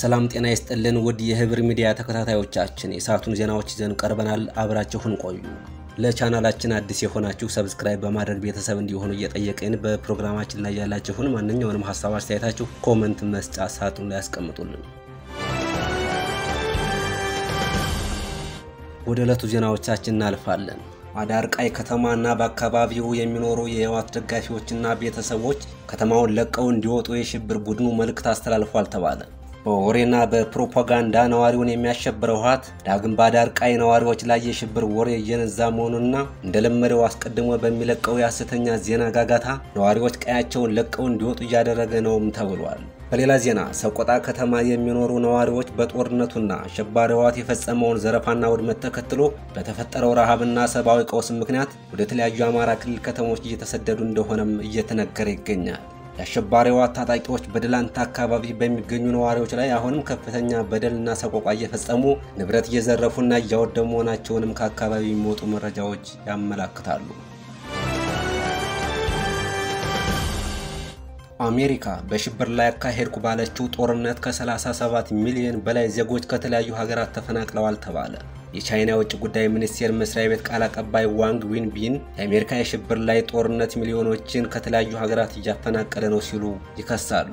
ሰላም ጤና ይስጥልን ውድ የህብር ሚዲያ ተከታታዮቻችን የሰዓቱን ዜናዎች ይዘን ቀርበናል። አብራችሁን ቆዩ። ለቻናላችን አዲስ የሆናችሁ subscribe በማድረግ ቤተሰብ እንዲሆኑ እየጠየቅን በፕሮግራማችን ላይ ያላችሁን ማንኛውንም ሀሳብ አስተያየታችሁ comment መስጫ ሳጥኑ ላይ ያስቀምጡልን። ወደ ዕለቱ ዜናዎቻችን እናልፋለን። አዳርቃይ ከተማና በአካባቢው የሚኖሩ የህወሓት ደጋፊዎችና ቤተሰቦች ከተማውን ለቀው እንዲወጡ የሽብር ቡድኑ መልእክት አስተላልፏል ተባለ። በወሬና በፕሮፓጋንዳ ነዋሪውን የሚያሸብረው ህወሓት ዳግም በአዳርቃይ ነዋሪዎች ላይ የሽብር ወሬ እየነዛ መሆኑንና እንደለመደው አስቀድሞ በሚለቀው የሐሰተኛ ዜና ጋጋታ ነዋሪዎች ቀያቸውን ለቀው እንዲወጡ እያደረገ ነውም ተብሏል። በሌላ ዜና ሰቆጣ ከተማ የሚኖሩ ነዋሪዎች በጦርነቱና አሸባሪ ህወሓት የፈጸመውን ዘረፋና ውድመት ተከትሎ በተፈጠረው ረሃብና ሰብአዊ ቀውስ ምክንያት ወደ ተለያዩ የአማራ ክልል ከተሞች እየተሰደዱ እንደሆነም እየተነገረ ይገኛል። የአሸባሪ ህወሓት ታጣቂዎች በደላንታ አካባቢ በሚገኙ ነዋሪዎች ላይ አሁንም ከፍተኛ በደልና ሰቆቋ እየፈጸሙ ንብረት እየዘረፉና እያወደሙ መሆናቸውንም ከአካባቢው የሚወጡ መረጃዎች ያመላክታሉ። አሜሪካ በሽብር ላይ አካሄድኩ ባለችው ጦርነት ከ37 ሚሊዮን በላይ ዜጎች ከተለያዩ ሀገራት ተፈናቅለዋል ተባለ። የቻይና የውጭ ጉዳይ ሚኒስቴር መስሪያ ቤት ቃል አቀባይ ዋንግ ዊንቢን የአሜሪካ የሽብር ላይ ጦርነት ሚሊዮኖችን ከተለያዩ ሀገራት እያፈናቀለ ነው ሲሉ ይከሳሉ።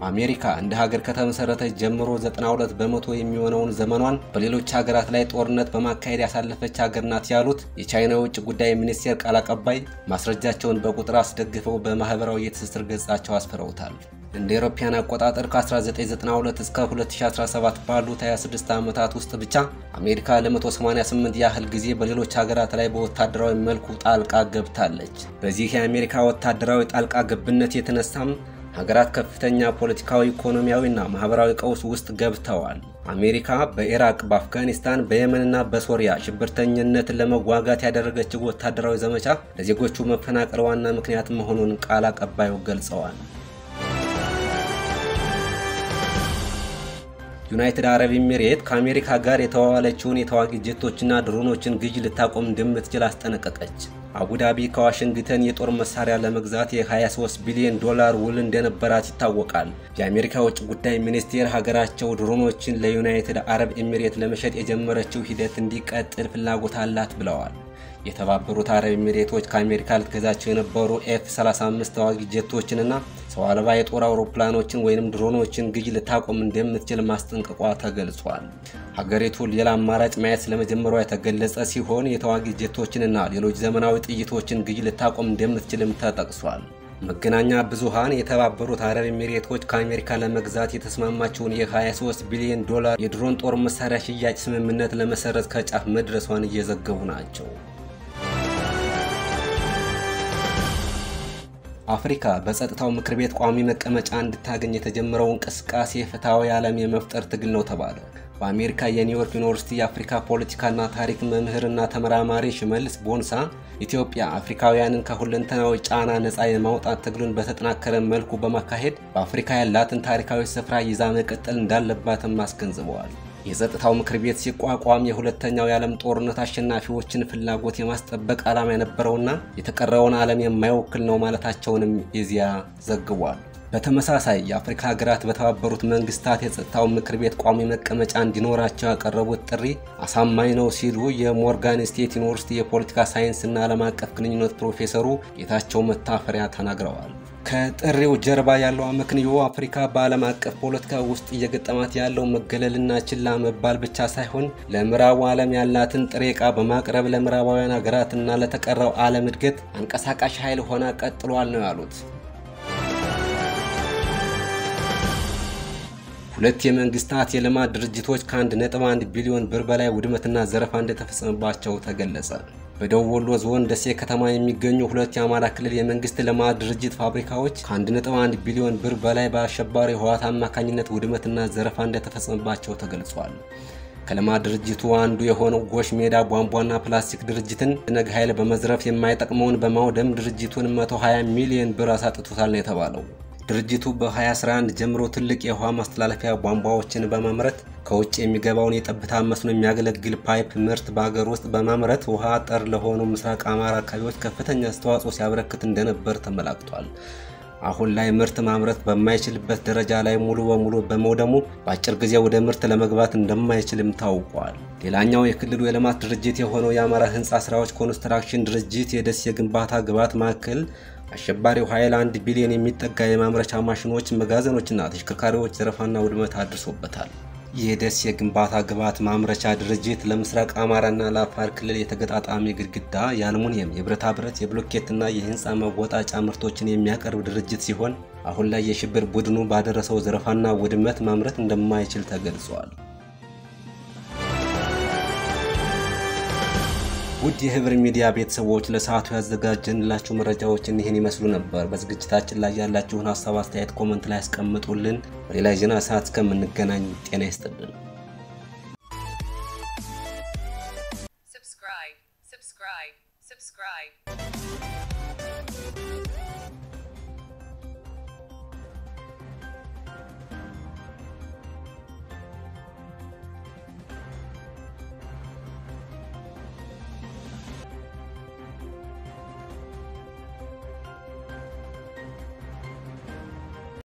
አሜሪካ እንደ ሀገር ከተመሰረተች ጀምሮ 92 በመቶ የሚሆነውን ዘመኗን በሌሎች ሀገራት ላይ ጦርነት በማካሄድ ያሳለፈች ሀገር ናት ያሉት የቻይና የውጭ ጉዳይ ሚኒስቴር ቃል አቀባይ ማስረጃቸውን በቁጥር አስደግፈው በማህበራዊ የትስስር ገጻቸው አስፍረውታል። እንደ አውሮፓውያን አቆጣጠር ከ1992 እስከ 2017 ባሉት 26 ዓመታት ውስጥ ብቻ አሜሪካ ለ188 ያህል ጊዜ በሌሎች ሀገራት ላይ በወታደራዊ መልኩ ጣልቃ ገብታለች። በዚህ የአሜሪካ ወታደራዊ ጣልቃ ገብነት የተነሳም ሀገራት ከፍተኛ ፖለቲካዊ፣ ኢኮኖሚያዊና ማህበራዊ ቀውስ ውስጥ ገብተዋል። አሜሪካ በኢራቅ፣ በአፍጋኒስታን፣ በየመንና በሶሪያ ሽብርተኝነትን ለመዋጋት ያደረገችው ወታደራዊ ዘመቻ ለዜጎቹ መፈናቀል ዋና ምክንያት መሆኑን ቃል አቀባዩ ገልጸዋል። ዩናይትድ አረብ ኤሚሬት ከአሜሪካ ጋር የተዋዋለችውን የተዋጊ ጀቶችና ድሮኖችን ግዥ ልታቆም እንደምትችል አስጠነቀቀች። አቡዳቢ ከዋሽንግተን የጦር መሳሪያ ለመግዛት የ23 ቢሊዮን ዶላር ውል እንደነበራት ይታወቃል። የአሜሪካ ውጭ ጉዳይ ሚኒስቴር ሀገራቸው ድሮኖችን ለዩናይትድ አረብ ኤሚሬት ለመሸጥ የጀመረችው ሂደት እንዲቀጥል ፍላጎት አላት ብለዋል። የተባበሩት አረብ ኤሚሬቶች ከአሜሪካ ልትገዛቸው የነበሩ F 35 ተዋጊ ጀቶችንና ሰው አልባ የጦር አውሮፕላኖችን ወይም ድሮኖችን ግዥ ልታቆም እንደምትችል ማስጠንቀቋ ተገልጿል። ሀገሪቱ ሌላ አማራጭ ማየት ስለመጀመሯ የተገለጸ ሲሆን የተዋጊ ጀቶችንና ሌሎች ዘመናዊ ጥይቶችን ግዥ ልታቆም እንደምትችልም ተጠቅሷል። መገናኛ ብዙሃን የተባበሩት አረብ ኤሚሬቶች ከአሜሪካ ለመግዛት የተስማማቸውን የ23 ቢሊዮን ዶላር የድሮን ጦር መሳሪያ ሽያጭ ስምምነት ለመሰረዝ ከጫፍ መድረሷን እየዘገቡ ናቸው። አፍሪካ በጸጥታው ምክር ቤት ቋሚ መቀመጫ እንድታገኝ የተጀመረው እንቅስቃሴ ፍትሐዊ ዓለም የመፍጠር ትግል ነው ተባለ። በአሜሪካ የኒውዮርክ ዩኒቨርሲቲ የአፍሪካ ፖለቲካና ታሪክ መምህርና ተመራማሪ ሽመልስ ቦንሳ ኢትዮጵያ አፍሪካውያንን ከሁለንተናዊ ጫና ነፃ የማውጣት ትግሉን በተጠናከረ መልኩ በማካሄድ በአፍሪካ ያላትን ታሪካዊ ስፍራ ይዛ መቀጠል እንዳለባትም አስገንዝበዋል። የጸጥታው ምክር ቤት ሲቋቋም የሁለተኛው የዓለም ጦርነት አሸናፊዎችን ፍላጎት የማስጠበቅ ዓላማ የነበረውና የተቀረውን ዓለም የማይወክል ነው ማለታቸውንም ኢዜአ ዘግቧል። በተመሳሳይ የአፍሪካ ሀገራት በተባበሩት መንግስታት የጸጥታው ምክር ቤት ቋሚ መቀመጫ እንዲኖራቸው ያቀረቡት ጥሪ አሳማኝ ነው ሲሉ የሞርጋን ስቴት ዩኒቨርሲቲ የፖለቲካ ሳይንስና ዓለም አቀፍ ግንኙነት ፕሮፌሰሩ ጌታቸው መታፈሪያ ተናግረዋል። ከጥሪው ጀርባ ያለው አመክንዮ አፍሪካ በዓለም አቀፍ ፖለቲካ ውስጥ እየገጠማት ያለው መገለልና ችላ መባል ብቻ ሳይሆን ለምዕራቡ ዓለም ያላትን ጥሬ ዕቃ በማቅረብ ለምዕራባውያን ሀገራትና ለተቀረው ዓለም እድገት አንቀሳቃሽ ኃይል ሆና ቀጥሏል ነው ያሉት። ሁለት የመንግስታት የልማት ድርጅቶች ከ1.1 ቢሊዮን ብር በላይ ውድመትና ዘረፋ እንደተፈጸመባቸው ተገለጸ። በደቡብ ወሎ ዞን ደሴ ከተማ የሚገኙ ሁለት የአማራ ክልል የመንግስት ልማት ድርጅት ፋብሪካዎች ከ1.1 ቢሊዮን ብር በላይ በአሸባሪ ህወሓት አማካኝነት ውድመትና ዘረፋ እንደተፈጸመባቸው ተገልጿል። ከልማት ድርጅቱ አንዱ የሆነው ጎሽ ሜዳ ቧንቧና ፕላስቲክ ድርጅትን ነግ ኃይል በመዝረፍ የማይጠቅመውን በማውደም ድርጅቱን 120 ሚሊዮን ብር አሳጥቶታል ነው የተባለው። ድርጅቱ በ2011 ጀምሮ ትልቅ የውሃ ማስተላለፊያ ቧንቧዎችን በማምረት ከውጭ የሚገባውን የጠብታ መስኖ የሚያገለግል pipe ምርት በሀገር ውስጥ በማምረት ውሃ አጠር ለሆኑ ምስራቅ አማራ አካባቢዎች ከፍተኛ አስተዋጽኦ ሲያበረክት እንደነበር ተመላክቷል። አሁን ላይ ምርት ማምረት በማይችልበት ደረጃ ላይ ሙሉ በሙሉ በመውደሙ በአጭር ጊዜ ወደ ምርት ለመግባት እንደማይችልም ታውቋል። ሌላኛው የክልሉ የልማት ድርጅት የሆነው የአማራ ህንፃ ስራዎች ኮንስትራክሽን ድርጅት የደሴ የግንባታ ግብዓት ማዕከል አሸባሪው ኃይል አንድ ቢሊዮን የሚጠጋ የማምረቻ ማሽኖች፣ መጋዘኖችና ተሽከርካሪዎች ዘረፋና ውድመት አድርሶበታል። የደሴ የግንባታ ግብዓት ማምረቻ ድርጅት ለምስራቅ አማራና ለአፋር ክልል የተገጣጣሚ ግድግዳ፣ የአልሙኒየም፣ የብረታ ብረት፣ የብሎኬትና የህንፃ መወጣጫ ምርቶችን የሚያቀርብ ድርጅት ሲሆን አሁን ላይ የሽብር ቡድኑ ባደረሰው ዘረፋና ውድመት ማምረት እንደማይችል ተገልጿል። ውድ የህብር ሚዲያ ቤተሰቦች ለሰዓቱ ያዘጋጀንላችሁ መረጃዎች ይህን ይመስሉ ነበር። በዝግጅታችን ላይ ያላችሁን ሀሳብ፣ አስተያየት comment ላይ ያስቀምጡልን። በሌላ ዜና ሰዓት እስከምንገናኝ ጤና ይስጥልን። Subscribe. Subscribe. Subscribe.